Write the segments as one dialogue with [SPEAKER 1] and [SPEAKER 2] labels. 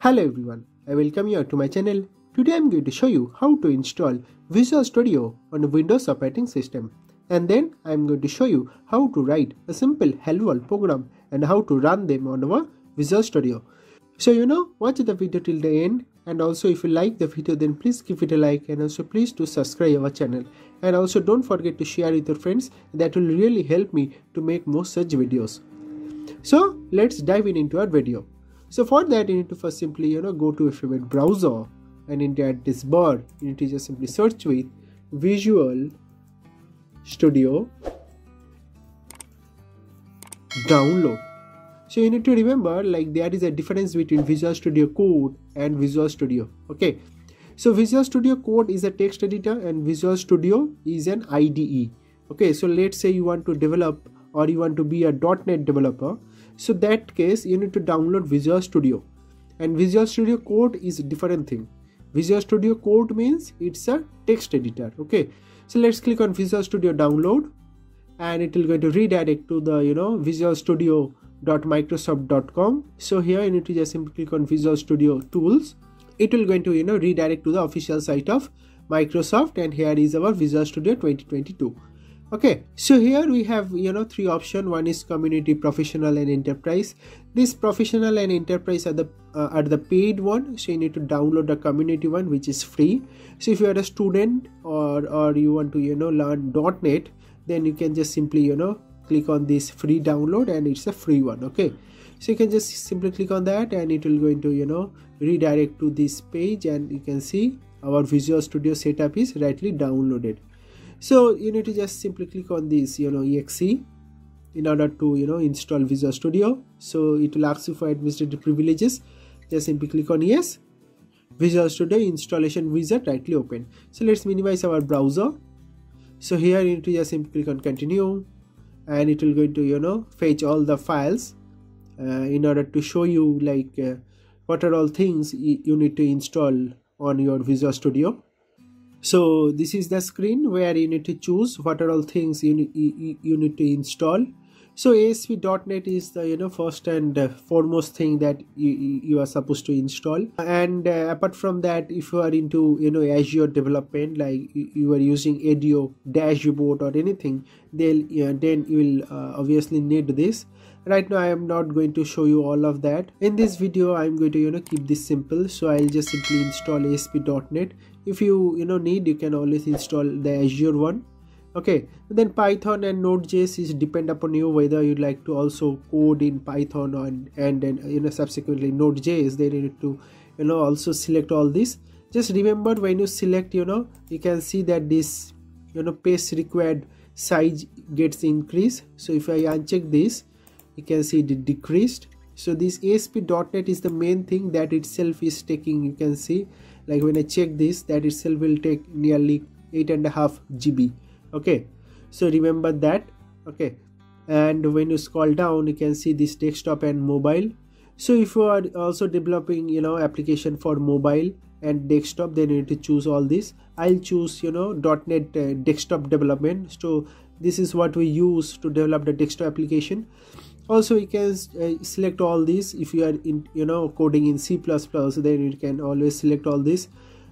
[SPEAKER 1] Hello everyone, I welcome you to my channel. Today I am going to show you how to install Visual Studio on a Windows operating system. And then I am going to show you how to write a simple hello world program and how to run them on our Visual Studio. So you know, watch the video till the end and also if you like the video then please give it a like and also please to subscribe our channel. And also don't forget to share with your friends that will really help me to make more such videos. So let's dive in into our video. So for that you need to first simply you know go to a favorite browser and in that this bar you need to just simply search with Visual Studio download. So you need to remember like there is a difference between Visual Studio Code and Visual Studio. Okay. So Visual Studio Code is a text editor and Visual Studio is an IDE. Okay, so let's say you want to develop or you want to be a .NET developer so that case you need to download visual studio. And visual studio code is a different thing. Visual studio code means it's a text editor okay? So let's click on visual studio download. And it will going to redirect to the you know visual studio microsoft.com so here you need to just simply click on visual studio tools. It will going to you know redirect to the official site of microsoft. And here is our visual studio 2022 okay so here we have you know three option one is community professional and enterprise. This professional and enterprise are the uh, are the paid one so you need to download the community one which is free. So if you are a student or or you want to you know learn. net then you can just simply you know click on this free download and it's a free one okay? So you can just simply click on that and it will going to you know redirect to this page and you can see our visual studio setup is rightly downloaded so you need to just simply click on this you know exe in order to you know install visual studio. So it will ask you for administrative privileges. Just simply click on yes. Visual studio installation wizard rightly open. So let's minimize our browser. So here you need to just simply click on continue and it will going to you know fetch all the files uh, in order to show you like uh, what are all things you need to install on your visual studio so this is the screen where you need to choose what are all things you, you, you need to install. So ASP.NET is the you know first and uh, foremost thing that you, you are supposed to install. And uh, apart from that if you are into you know Azure development like you are using ADO dashboard or anything uh, then you will uh, obviously need this right now i am not going to show you all of that. In this video i'm going to you know keep this simple. So i'll just simply install asp.net if you you know need you can always install the azure one. Okay then python and node.js is depend upon you whether you'd like to also code in python and and then you know subsequently node.js then you need to you know also select all this. Just remember when you select you know you can see that this you know paste required size gets increased. So if i uncheck this you can see it decreased. So this ASP.NET is the main thing that itself is taking you can see. Like when I check this that itself will take nearly eight and a half GB okay so remember that. Okay and when you scroll down you can see this desktop and mobile. So if you are also developing you know application for mobile and desktop then you need to choose all this. I'll choose you know net uh, desktop development. So this is what we use to develop the desktop application also you can uh, select all these. If you are in you know coding in c++ then you can always select all this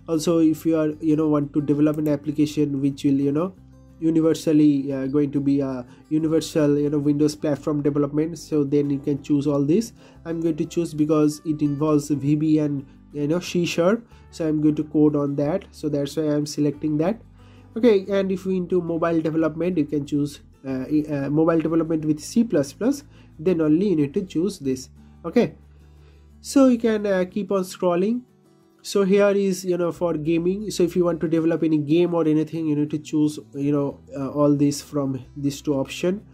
[SPEAKER 1] also if you are you know want to develop an application which will you know universally uh, going to be a universal you know windows platform development so then you can choose all this i'm going to choose because it involves vb and you know c sharp. So i'm going to code on that. So that's why i'm selecting that. Okay and if you into mobile development you can choose uh, uh, mobile development with c++ then only you need to choose this okay? So you can uh, keep on scrolling. So here is you know for gaming. So if you want to develop any game or anything you need to choose you know uh, all these from these two option.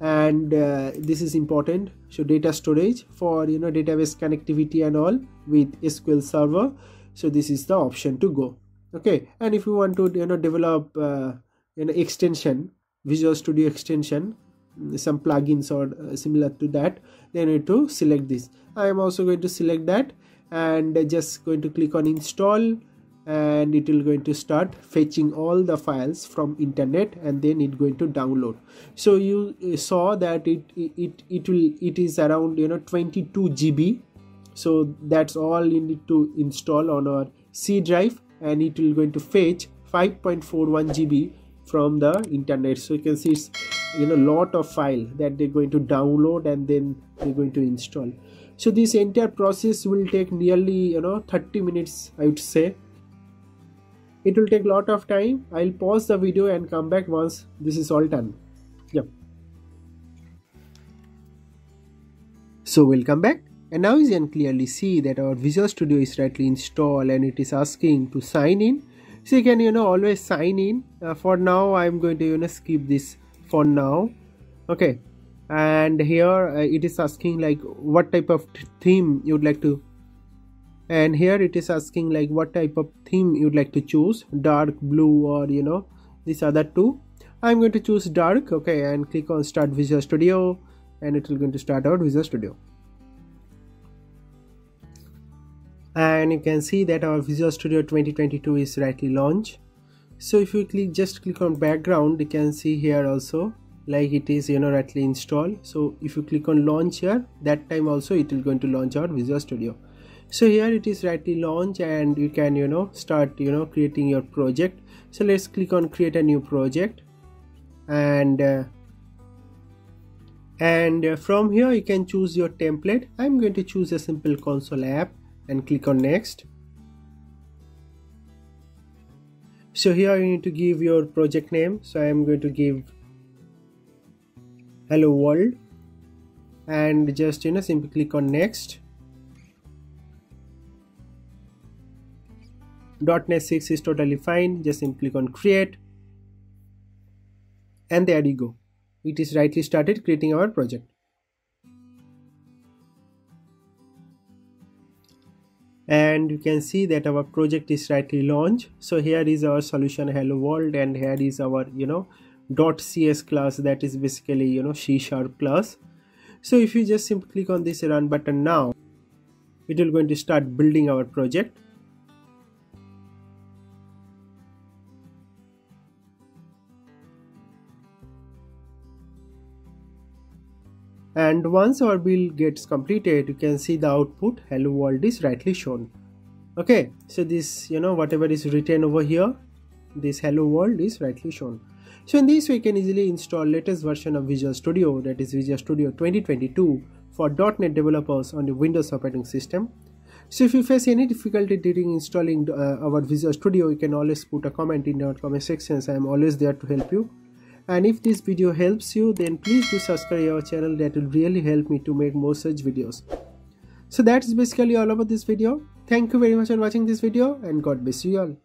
[SPEAKER 1] And uh, this is important. So data storage for you know database connectivity and all with sql server. So this is the option to go okay? And if you want to you know develop uh, you know extension visual studio extension some plugins or uh, similar to that then you need to select this. I am also going to select that and just going to click on install and it will going to start fetching all the files from internet and then it going to download. So you uh, saw that it it it will it is around you know 22 gb so that's all you need to install on our c drive and it will going to fetch 5.41 GB from the internet. So you can see it's you know lot of file that they're going to download and then they're going to install. So this entire process will take nearly you know 30 minutes i would say. It will take a lot of time. I'll pause the video and come back once this is all done. Yep. So we'll come back. And now you can clearly see that our visual studio is rightly installed and it is asking to sign in so you can you know always sign in. Uh, for now i'm going to you know skip this for now. Okay. And here uh, it is asking like what type of theme you would like to and here it is asking like what type of theme you'd like to choose dark blue or you know these other two. I'm going to choose dark okay and click on start visual studio and it will going to start out visual studio and you can see that our Visual Studio 2022 is rightly launched. So if you click just click on background you can see here also like it is you know rightly installed. So if you click on launch here that time also it will going to launch our Visual Studio. So here it is rightly launched and you can you know start you know creating your project. So let's click on create a new project. And uh, and uh, from here you can choose your template. I'm going to choose a simple console app and click on next. So here you need to give your project name. So I am going to give hello world and just you know simply click on next .NET 6 is totally fine. Just simply click on create. And there you go. It is rightly started creating our project and you can see that our project is rightly launched. So here is our solution hello world and here is our you know dot .cs class that is basically you know c sharp class. So if you just simply click on this run button now it will going to start building our project and once our build gets completed you can see the output. Hello world is rightly shown. Okay so this you know whatever is written over here this hello world is rightly shown. So in this way you can easily install latest version of visual studio that is visual studio 2022 for. Net developers on the windows operating system. So if you face any difficulty during installing uh, our visual studio you can always put a comment in our comment sections i am always there to help you and if this video helps you then please do subscribe our channel. That will really help me to make more such videos. So that's basically all about this video. Thank you very much for watching this video and god bless you all